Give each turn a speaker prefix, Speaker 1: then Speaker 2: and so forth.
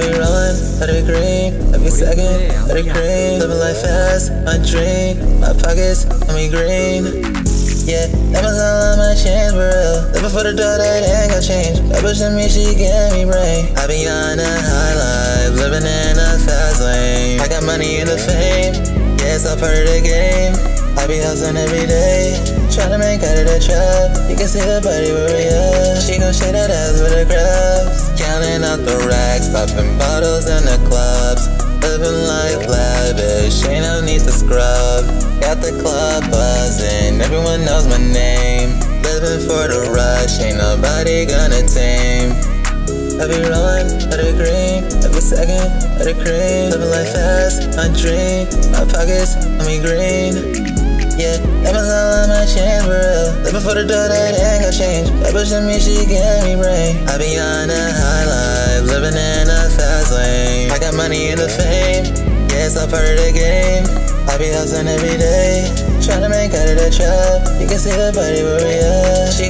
Speaker 1: every green, every second, every cream. Living life fast, my dream. My pockets, on me green. Yeah, Amazon on my chain for real. Living for the door that ain't got change. That bitch to me, she give me brain. I be on a high life, living in a fast lane. I got money in the fame, yeah, it's all part of the game. I be hustling every day, trying to make out of the trap. You can see the body where we at. She gon' shake that ass with a grabs. Out the racks, popping bottles in the clubs. Living life lavish, ain't no need to scrub. Got the club buzzing, everyone knows my name. Living for the rush, ain't nobody gonna tame. Be rolling, let green, every second, it cream. Living life fast, my dream, my pockets, on me green. Yeah, Amazon on my chain for real. Living for the door that ain't got change. That bitch me, she give me brain. I be on a high living in a fast lane. I got money in the fame, it's all part of the game. I be hustling every day, trying to make out of the trap. You can see the body where we at. She